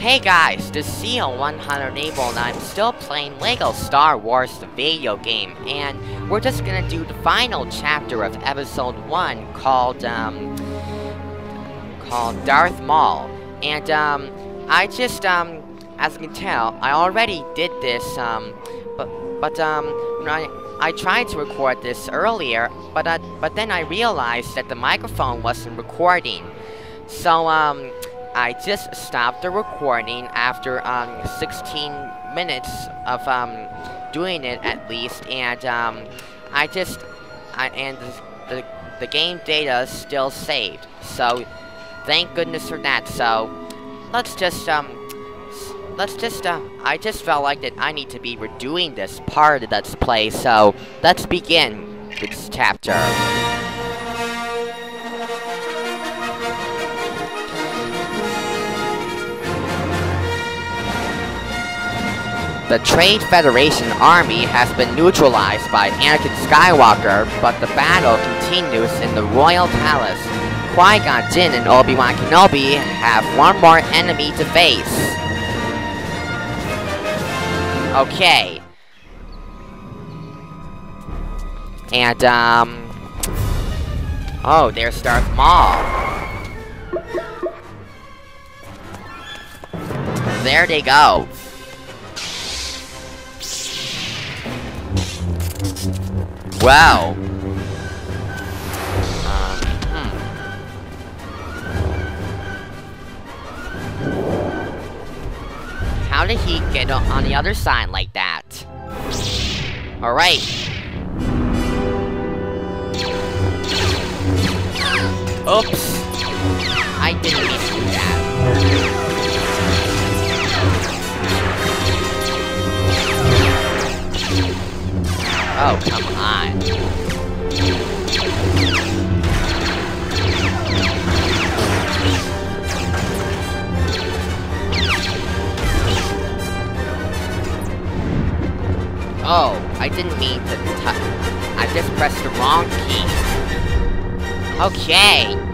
Hey guys, this is CEO100 and I'm still playing LEGO Star Wars the video game, and we're just gonna do the final chapter of episode 1 called, um, called Darth Maul. And, um, I just, um, as you can tell, I already did this, um, but, but, um, I, I tried to record this earlier, but, uh, but then I realized that the microphone wasn't recording. So, um, I just stopped the recording after um, 16 minutes of um, doing it at least, and um, I just I, and the, the the game data is still saved. So thank goodness for that. So let's just um let's just uh I just felt like that I need to be redoing this part of Let's Play. So let's begin this chapter. The Trade Federation army has been neutralized by Anakin Skywalker, but the battle continues in the Royal Palace. Qui-Gon Jinn and Obi-Wan Kenobi have one more enemy to face. Okay. And, um... Oh, there's Darth Maul. There they go. Wow. How did he get on the other side like that? Alright. Oops. I didn't mean to do that. Oh, come on. Oh, I didn't mean to touch. I just pressed the wrong key. Okay.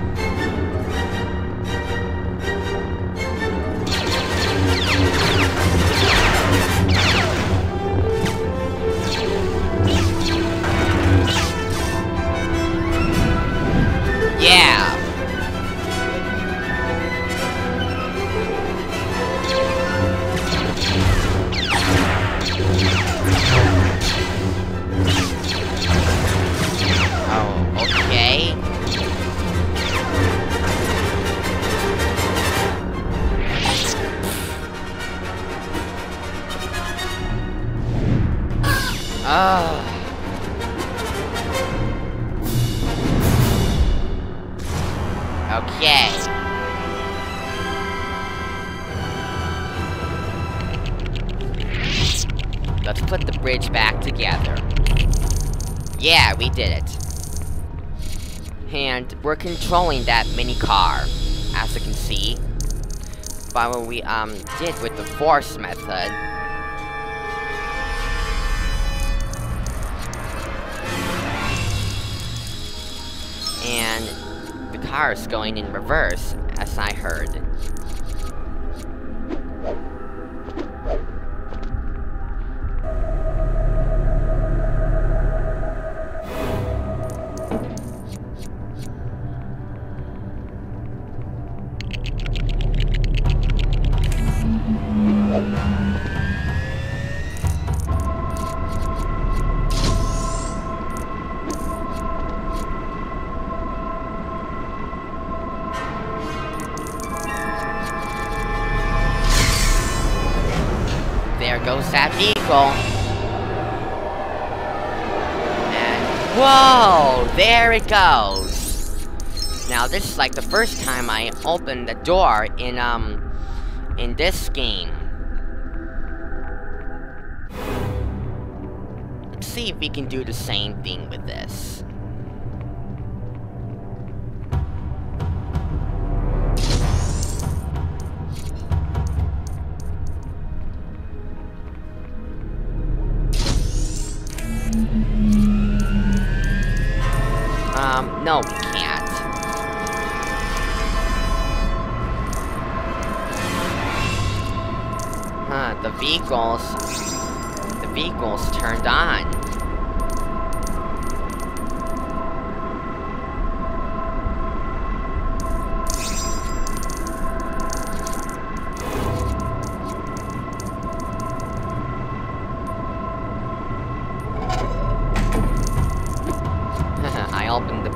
Oh. Okay. Let's put the bridge back together. Yeah, we did it. And we're controlling that mini car, as you can see. By what we um did with the force method. The car is going in reverse, as I heard. Whoa, there it goes. Now this is like the first time I opened the door in um in this game. Let's see if we can do the same thing with this.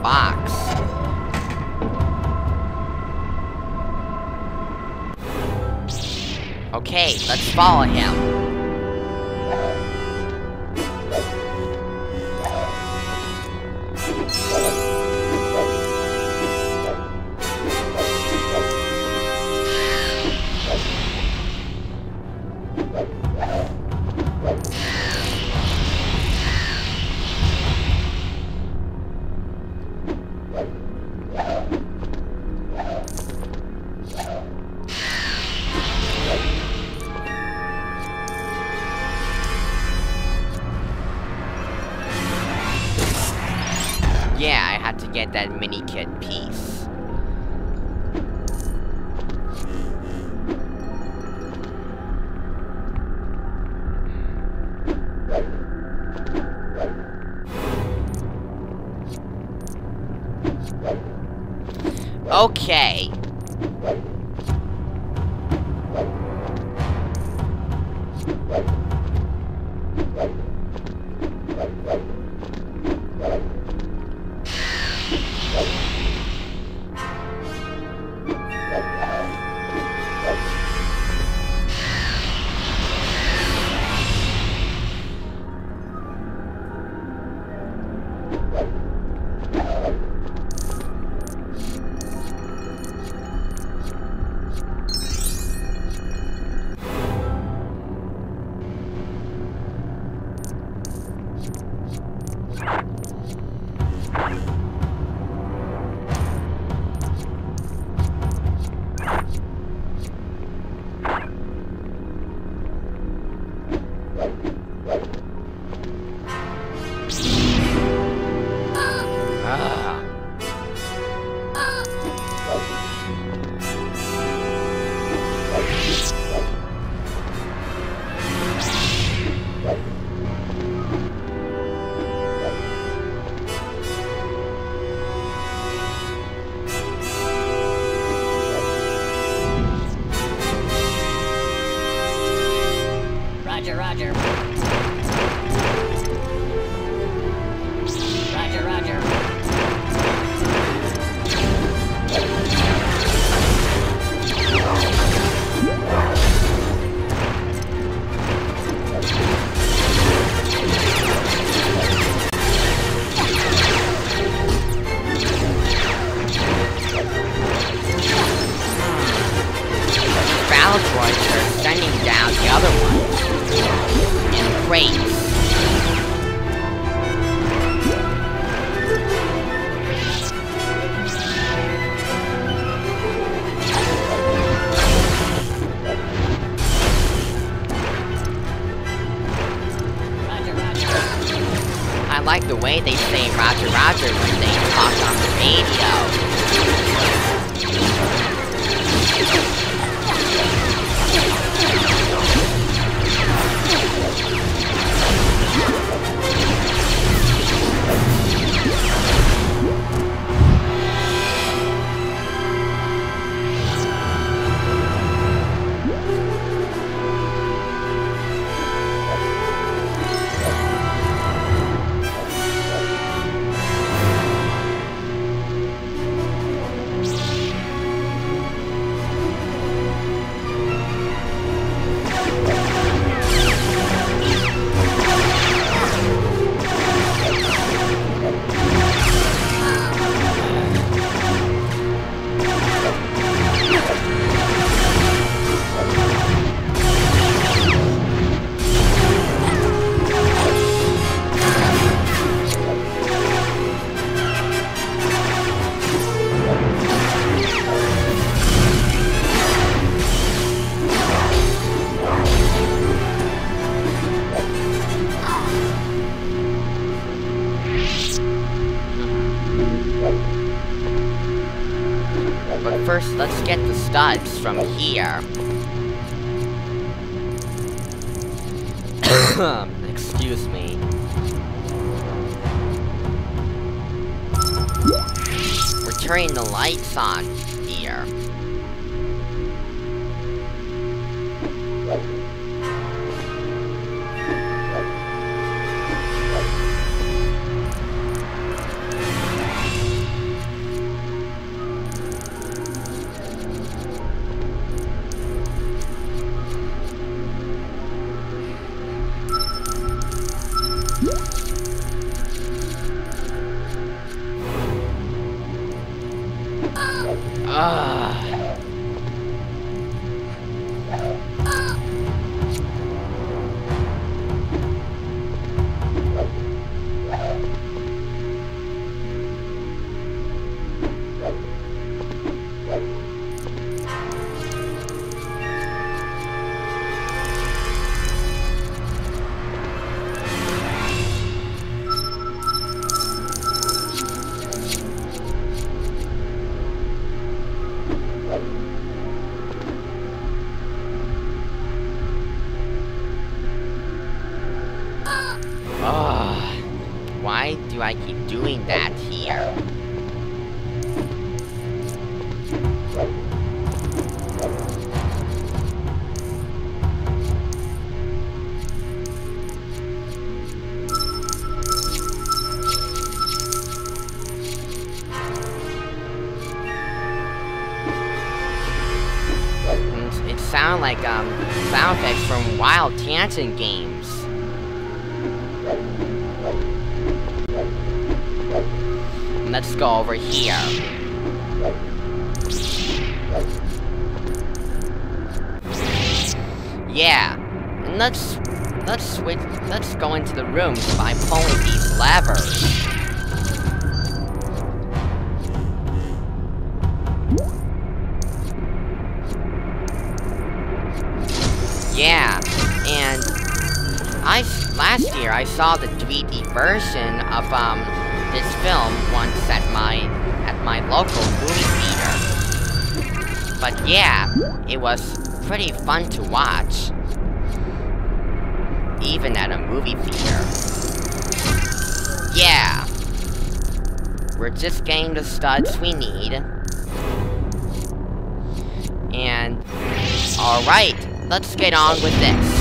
Box. Okay, let's follow him. Yeah, I had to get that mini kit piece. Okay. Way they say Roger Roger when they talk on the radio. But first, let's get the studs from here. Excuse me. We're turning the lights on here. 아. Sound effects from Wild Tangent games. Let's go over here. Yeah, and let's let's switch. Let's go into the rooms by pulling these levers. Yeah, and I last year I saw the 3D version of um this film once at my at my local movie theater. But yeah, it was pretty fun to watch. Even at a movie theater. Yeah. We're just getting the studs we need. And alright, let's get on with this.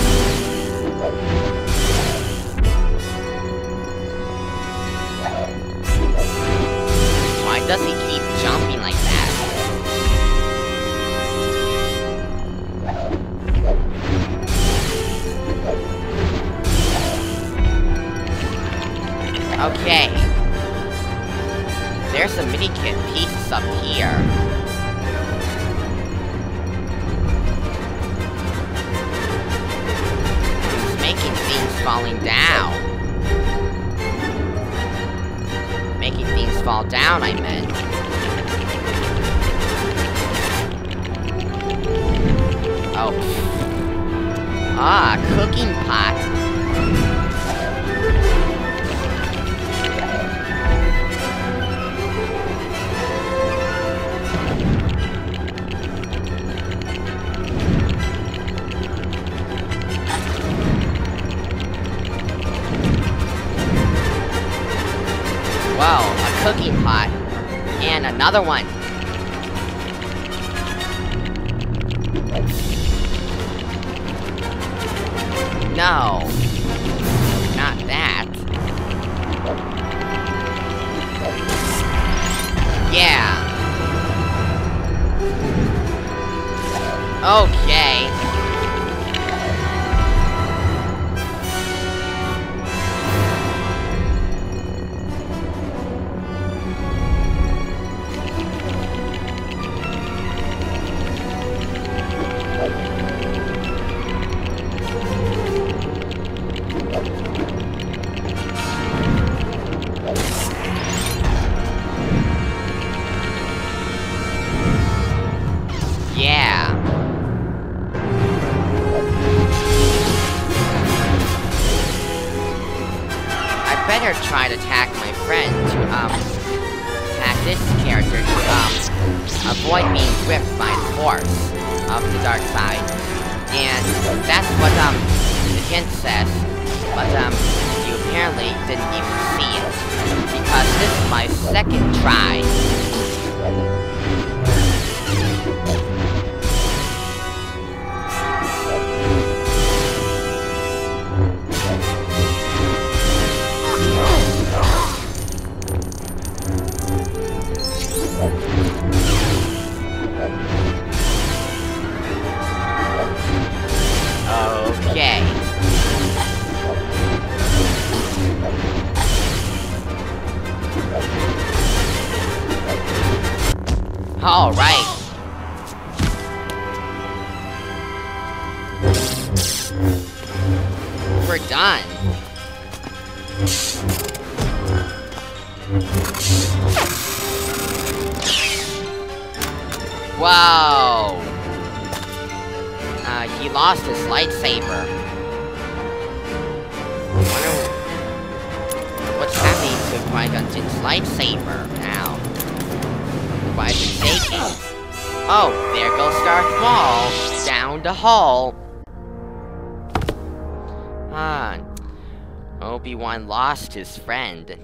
Wow, a cooking pot. And another one. No. Not that. Yeah. Okay. Qui-Gon's lightsaber now? Why is it taking? Oh, there goes Darth Maul down the hall. Ah, Obi-Wan lost his friend.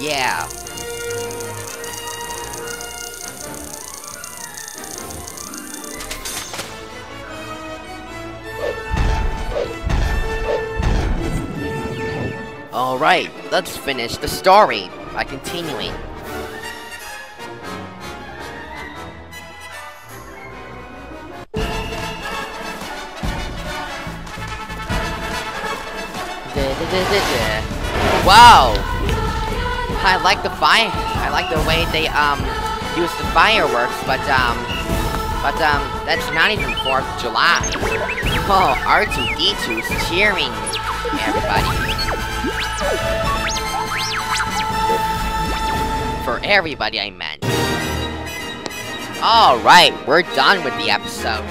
Yeah. Alright, let's finish the story by continuing. Wow! I like the fire. I like the way they um use the fireworks, but um, but um, that's not even Fourth of July. Oh, R2D2's cheering everybody. For everybody, I meant. All right, we're done with the episode.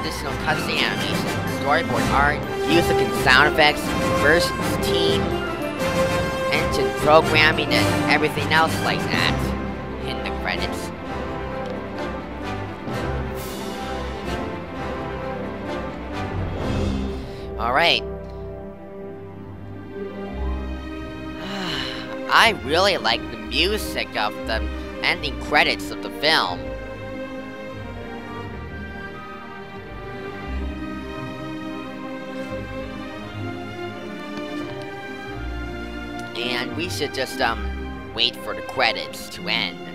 Additional cutscene animation, storyboard art, music and sound effects, versions, team, engine programming, and everything else like that in the credits. Alright. I really like the music of the ending credits of the film. And we should just, um, wait for the credits to end.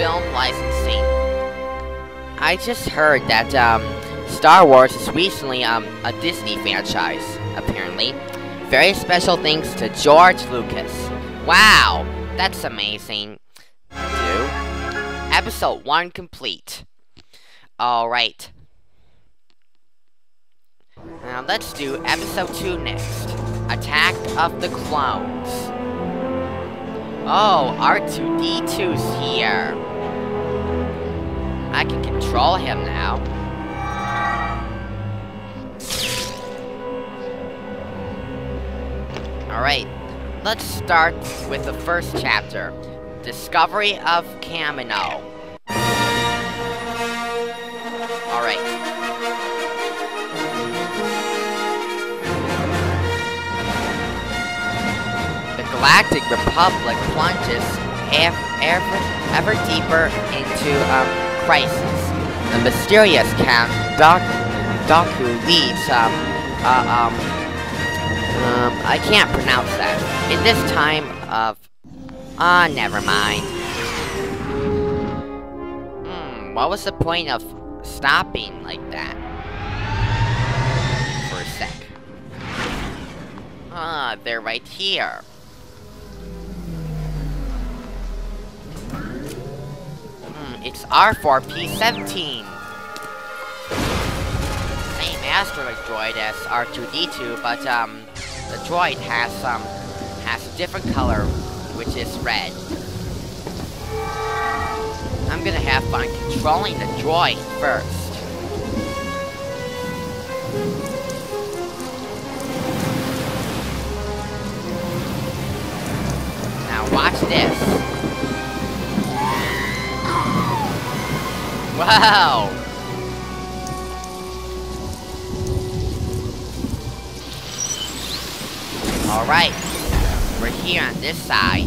Lucasfilm licensing. I just heard that um, Star Wars is recently um, a Disney franchise, apparently. Very special thanks to George Lucas. Wow, that's amazing. Two. Episode 1 complete. Alright. Now let's do episode 2 next. Attack of the Clones. Oh, R2-D2's here. I can control him now. Alright, let's start with the first chapter. Discovery of Kamino. Alright. The Galactic Republic plunges ev ever, ever deeper into um, crisis. The mysterious Count Doc Doku leads um, uh, um, um, I can't pronounce that. In this time of... Ah, never mind. Hmm, what was the point of stopping like that? For a sec. Ah, they're right here. It's R4P17. Same asteroid droid as R2D2, but um, the droid has um has a different color, which is red. I'm gonna have fun controlling the droid first. Now watch this. Wow! Alright. We're here on this side.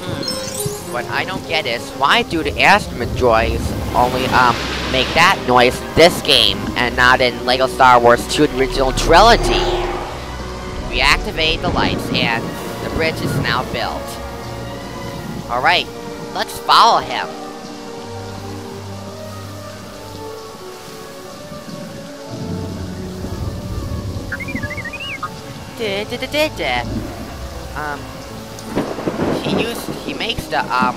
Hmm. What I don't get is, why do the astromech droids only, um, make that noise this game, and not in LEGO Star Wars 2 Original Trilogy? We activate the lights, and the bridge is now built. Alright, let's follow him. Um, he used, he makes the, um,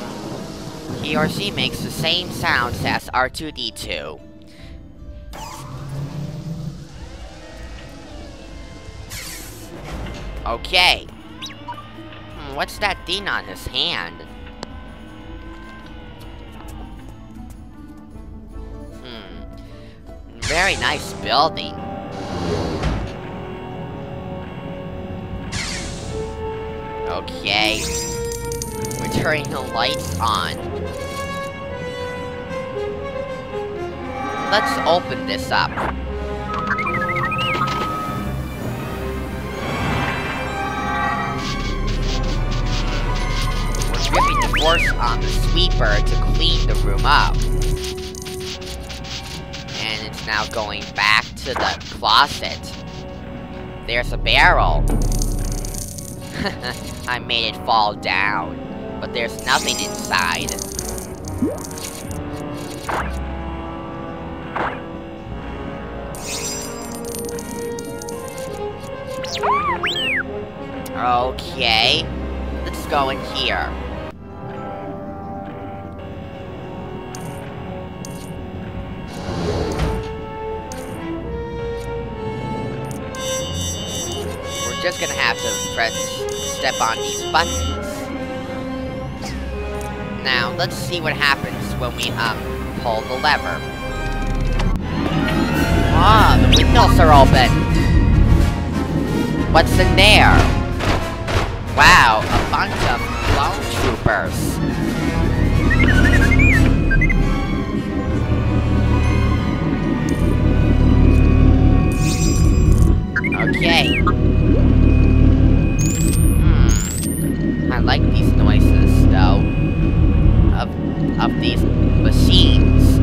she makes the same sounds as R2-D2. Okay. Hmm, what's that thing on his hand? Hmm. Very nice building. Okay. We're turning the lights on. Let's open this up. We're gripping the force on the sweeper to clean the room up. And it's now going back to the closet. There's a barrel. I made it fall down, but there's nothing inside. Okay, let's go in here. We're just gonna have to press step on these buttons. Now, let's see what happens when we, um, pull the lever. Ah, the windows are open! What's in there? Wow, a bunch of clone troopers. Okay. Hmm. I like these noises, though. Of, of these machines.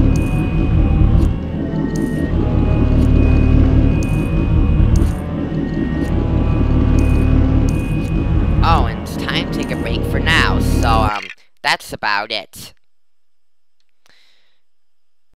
About it.